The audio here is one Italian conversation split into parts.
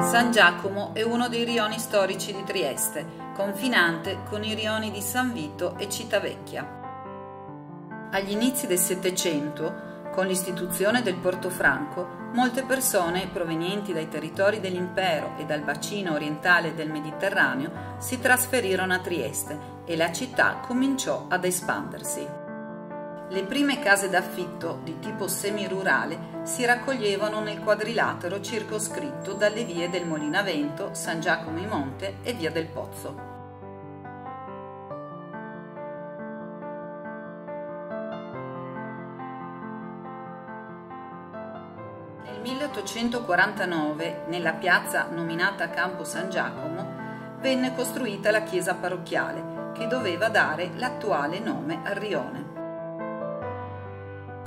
San Giacomo è uno dei rioni storici di Trieste, confinante con i rioni di San Vito e Civitavecchia. Agli inizi del Settecento, con l'istituzione del Porto Franco, molte persone provenienti dai territori dell'impero e dal bacino orientale del Mediterraneo si trasferirono a Trieste e la città cominciò ad espandersi. Le prime case d'affitto di tipo semirurale si raccoglievano nel quadrilatero circoscritto dalle vie del Molinavento, San Giacomo in Monte e via del Pozzo. 1849, nella piazza nominata Campo San Giacomo, venne costruita la chiesa parrocchiale, che doveva dare l'attuale nome al rione.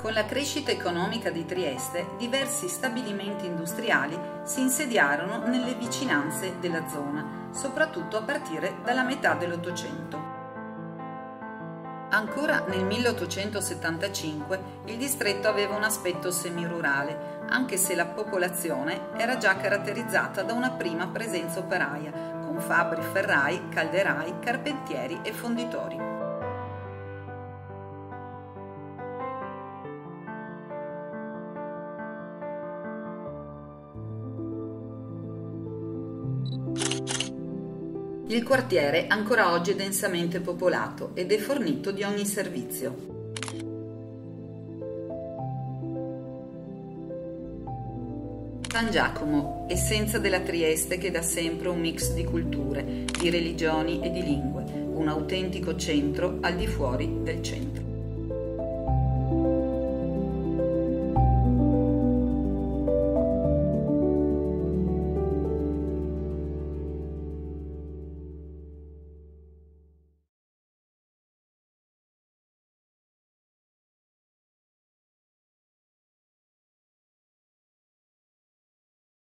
Con la crescita economica di Trieste, diversi stabilimenti industriali si insediarono nelle vicinanze della zona, soprattutto a partire dalla metà dell'Ottocento. Ancora nel 1875 il distretto aveva un aspetto semirurale, anche se la popolazione era già caratterizzata da una prima presenza operaia, con fabbri ferrai, calderai, carpentieri e fonditori. Il quartiere ancora oggi è densamente popolato ed è fornito di ogni servizio. San Giacomo, essenza della Trieste che da sempre un mix di culture, di religioni e di lingue, un autentico centro al di fuori del centro.